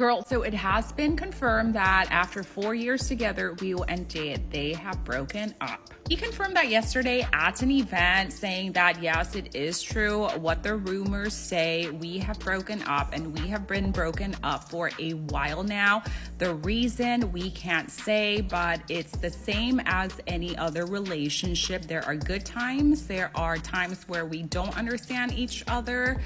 Girl, so it has been confirmed that after four years together, Vill and Jade, they have broken up. He confirmed that yesterday at an event, saying that yes, it is true what the rumors say. We have broken up and we have been broken up for a while now. The reason we can't say, but it's the same as any other relationship. There are good times, there are times where we don't understand each other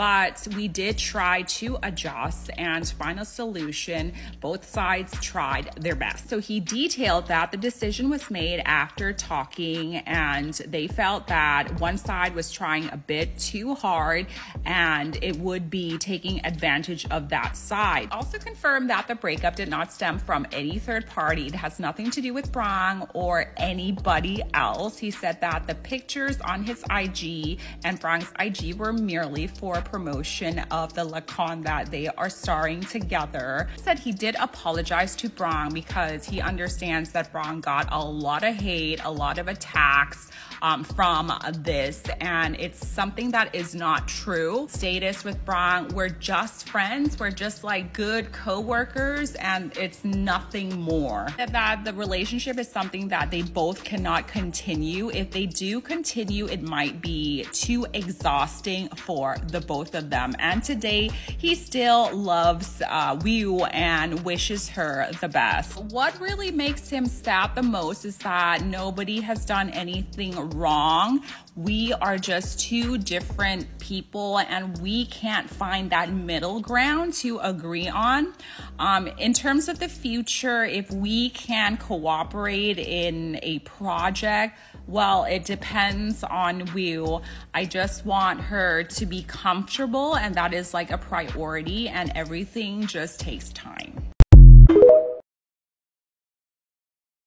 but we did try to adjust and find a solution. Both sides tried their best. So he detailed that the decision was made after talking, and they felt that one side was trying a bit too hard and it would be taking advantage of that side. Also confirmed that the breakup did not stem from any third party. It has nothing to do with Brang or anybody else. He said that the pictures on his IG and Brang's IG were merely for promotion of the Lakon that they are starring together. He said he did apologize to Brang because he understands that Brang got a lot of hate, a lot of attacks um, from this, and it's something that is not true. Status with Brang, we're just friends, we're just like good co-workers, and it's nothing more. That the relationship is something that they both cannot continue. If they do continue, it might be too exhausting for the both of them. And today, he still loves uh, Wu and wishes her the best. What really makes him sad the most is that nobody has done anything wrong. We are just two different people and we can't find that middle ground to agree on. Um, in terms of the future, if we can cooperate in a project, well, it depends on Wu. I just want her to be comfortable, and that is like a priority, and everything just takes time.